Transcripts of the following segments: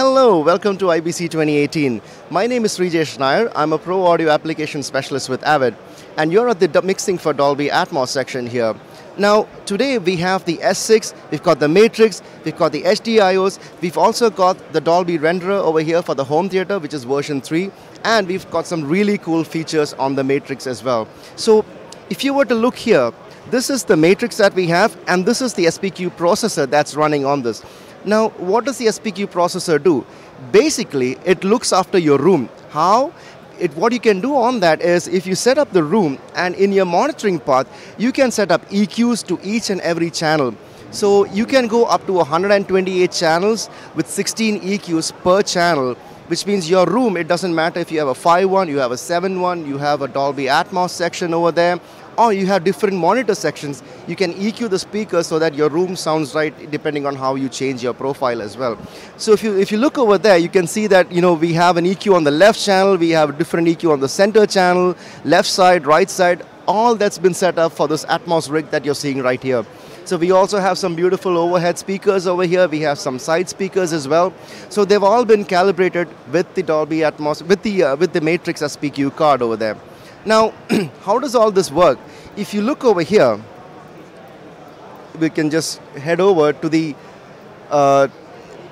Hello, welcome to IBC 2018. My name is Srijesh Nair. I'm a pro audio application specialist with Avid, and you're at the mixing for Dolby Atmos section here. Now, today we have the S6, we've got the Matrix, we've got the HDIOs, we've also got the Dolby Renderer over here for the home theater, which is version 3, and we've got some really cool features on the Matrix as well. So, if you were to look here, this is the Matrix that we have, and this is the SPQ processor that's running on this. Now, what does the SPQ processor do? Basically, it looks after your room. How? It, what you can do on that is if you set up the room and in your monitoring path, you can set up EQs to each and every channel. So you can go up to 128 channels with 16 EQs per channel, which means your room, it doesn't matter if you have a 5.1, you have a 7.1, you have a Dolby Atmos section over there, or you have different monitor sections, you can EQ the speakers so that your room sounds right depending on how you change your profile as well. So if you if you look over there, you can see that you know we have an EQ on the left channel, we have a different EQ on the center channel, left side, right side, all that's been set up for this Atmos rig that you're seeing right here. So we also have some beautiful overhead speakers over here. We have some side speakers as well. So they've all been calibrated with the Dolby Atmos, with the uh, with the Matrix SPQ card over there. Now, how does all this work? If you look over here, we can just head over to the, uh,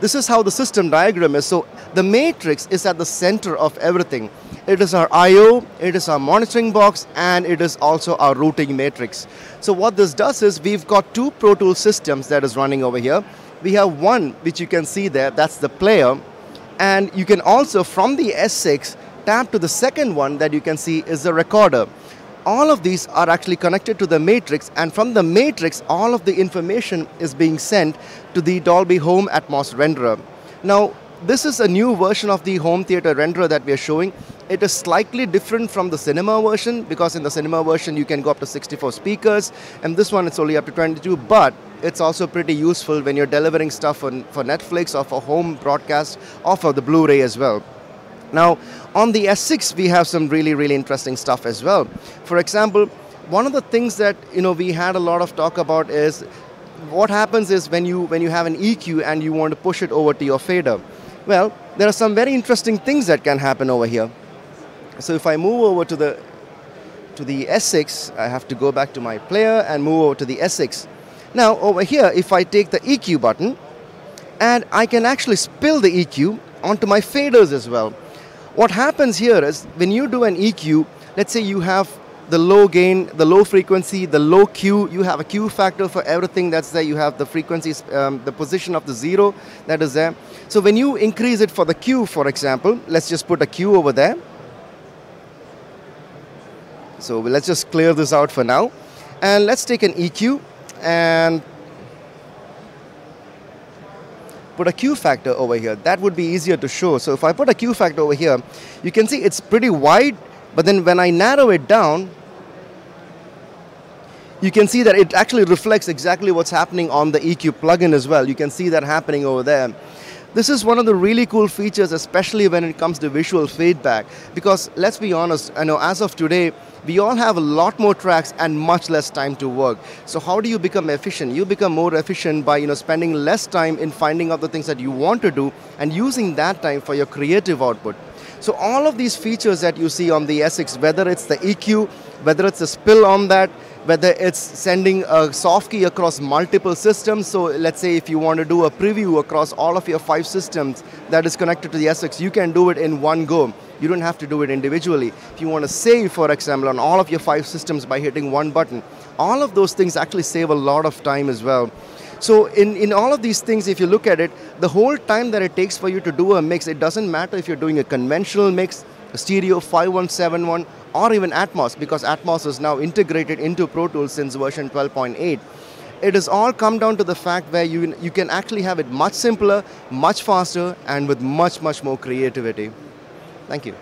this is how the system diagram is. So the matrix is at the center of everything. It is our I.O., it is our monitoring box, and it is also our routing matrix. So what this does is we've got two Pro Tools systems that is running over here. We have one, which you can see there, that's the player. And you can also, from the S6, tap to the second one that you can see is the recorder. All of these are actually connected to the matrix and from the matrix all of the information is being sent to the Dolby Home Atmos renderer. Now this is a new version of the home theater renderer that we are showing. It is slightly different from the cinema version because in the cinema version you can go up to 64 speakers and this one it's only up to 22 but it's also pretty useful when you're delivering stuff on, for Netflix or for home broadcast or for the Blu-ray as well. Now, on the S6, we have some really, really interesting stuff as well. For example, one of the things that you know we had a lot of talk about is what happens is when you when you have an EQ and you want to push it over to your fader. Well, there are some very interesting things that can happen over here. So if I move over to the to the S6, I have to go back to my player and move over to the S6. Now over here, if I take the EQ button, and I can actually spill the EQ onto my faders as well. What happens here is when you do an EQ, let's say you have the low gain, the low frequency, the low Q, you have a Q factor for everything that's there. You have the frequencies, um, the position of the zero that is there. So when you increase it for the Q, for example, let's just put a Q over there. So let's just clear this out for now. And let's take an EQ and put a Q factor over here. That would be easier to show. So if I put a Q factor over here, you can see it's pretty wide, but then when I narrow it down, you can see that it actually reflects exactly what's happening on the EQ plugin as well. You can see that happening over there. This is one of the really cool features, especially when it comes to visual feedback. Because let's be honest, I know as of today, we all have a lot more tracks and much less time to work. So how do you become efficient? You become more efficient by you know spending less time in finding out the things that you want to do and using that time for your creative output. So all of these features that you see on the S6, whether it's the EQ, whether it's a spill on that, whether it's sending a soft key across multiple systems. So let's say if you want to do a preview across all of your five systems that is connected to the S6, you can do it in one go. You don't have to do it individually. If you want to save, for example, on all of your five systems by hitting one button, all of those things actually save a lot of time as well. So in, in all of these things, if you look at it, the whole time that it takes for you to do a mix, it doesn't matter if you're doing a conventional mix, stereo 5171, or even Atmos, because Atmos is now integrated into Pro Tools since version 12.8 it has all come down to the fact where you, you can actually have it much simpler, much faster, and with much, much more creativity. Thank you.